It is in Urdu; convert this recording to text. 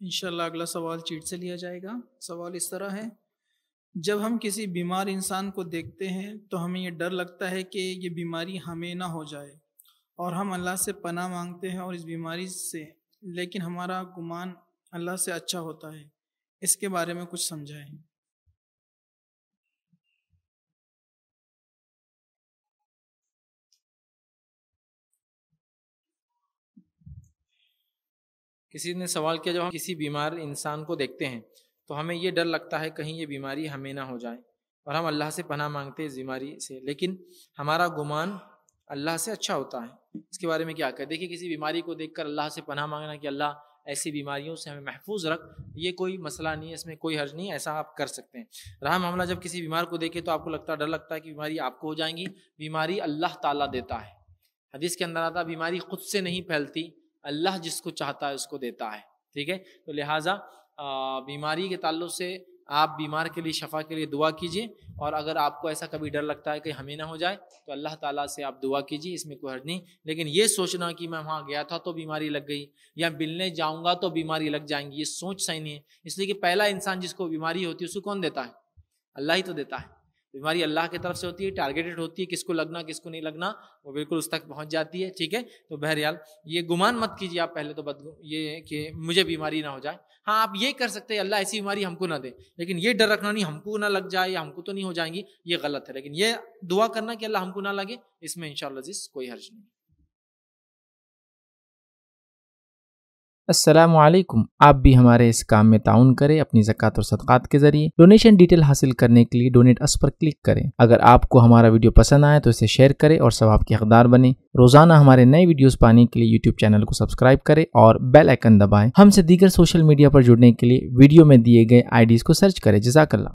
انشاءاللہ اگلا سوال چیٹ سے لیا جائے گا۔ سوال اس طرح ہے، جب ہم کسی بیمار انسان کو دیکھتے ہیں تو ہمیں یہ ڈر لگتا ہے کہ یہ بیماری ہمیں نہ ہو جائے اور ہم اللہ سے پناہ مانگتے ہیں اور اس بیماری سے، لیکن ہمارا گمان اللہ سے اچھا ہوتا ہے۔ اس کے بارے میں کچھ سمجھائیں۔ کسی نے سوال کیا جب ہم کسی بیمار انسان کو دیکھتے ہیں، تو ہمیں یہ ڈر لگتا ہے کہیں یہ بیماری ہمیں نہ ہو جائے۔ اور ہم اللہ سے پناہ مانگتے ہیں اس بیماری سے۔ لیکن ہمارا گمان اللہ سے اچھا ہوتا ہے۔ اس کے بارے میں کیا کہ دیکھیے، کسی بیماری کو دیکھ کر اللہ سے پناہ مانگنا کہ اللہ ایسی بیماریوں سے ہمیں محفوظ رکھ، یہ کوئی مسئلہ نہیں ہے، اس میں کوئی حرج نہیں ایسا آپ کر سکتے ہیں۔ رہا معاملہ جب کسی بیمار کو دیکھے تو آپ کو لگتا ہے ڈر لگتا ہے کہ بیماری آپ کو ہو جائیں گی۔ بیماری اللہ تعالیٰ دیتا ہے۔ حدیث کے اندر آتا، بیماری خود سے نہیں پھیلتی اللہ جس کو چاہتا ہے اس کو دیتا ہے، ٹھیک ہے؟ تو لہٰذا بیماری کے تعلق سے آپ بیمار کے لیے، شفا کے لیے دعا کیجیے اور اگر آپ کو ایسا کبھی ڈر لگتا ہے کہ ہمیں نہ ہو جائے، تو اللہ تعالیٰ سے آپ دعا کیجیے اس میں کوئی حرج نہیں۔ لیکن یہ سوچنا کہ میں وہاں گیا تھا تو بیماری لگ گئی، یا ملنے جاؤں گا تو بیماری لگ جائیں گی، یہ سوچ صحیح نہیں ہے۔ اس لیے کہ پہلا انسان جس کو بیماری ہوتی ہے، اس کو کون دیتا ہے؟ اللہ ہی تو دیتا ہے۔ بیماری اللہ کی طرف سے ہوتی ہے ٹارگیٹڈ ہوتی ہے، کس کو لگنا، کس کو نہیں لگنا، وہ بالکل اس تک پہنچ جاتی ہے، ٹھیک ہے؟ تو بہرحال یہ گمان مت کیجیے آپ پہلے تو بد یہ کہ مجھے بیماری نہ ہو جائے۔ ہاں آپ یہ کر سکتے ہیں، اللہ ایسی بیماری ہم کو نہ دے۔ لیکن یہ ڈر رکھنا نہیں، ہم کو نہ لگ جائے یا ہم کو تو نہیں ہو جائیں گی، یہ غلط ہے۔ لیکن یہ دعا کرنا کہ اللہ ہم کو نہ لگے، اس میں ان شاء اللہ کوئی حرج نہیں۔ السلام علیکم۔ آپ بھی ہمارے اس کام میں تعاون کریں اپنی زکوٰۃ اور صدقات کے ذریعے۔ ڈونیشن ڈیٹیل حاصل کرنے کے لیے ڈونیٹ اس پر کلک کریں۔ اگر آپ کو ہمارا ویڈیو پسند آئے تو اسے شیئر کریں اور ثواب کے حقدار بنیں۔ روزانہ ہمارے نئے ویڈیوز پانے کے لیے یوٹیوب چینل کو سبسکرائب کریں اور بیل آئکن دبائیں۔ ہم سے دیگر سوشل میڈیا پر جڑنے کے لیے ویڈیو میں دیے گئے آئی ڈیز کو سرچ کریں۔ جزاک اللہ۔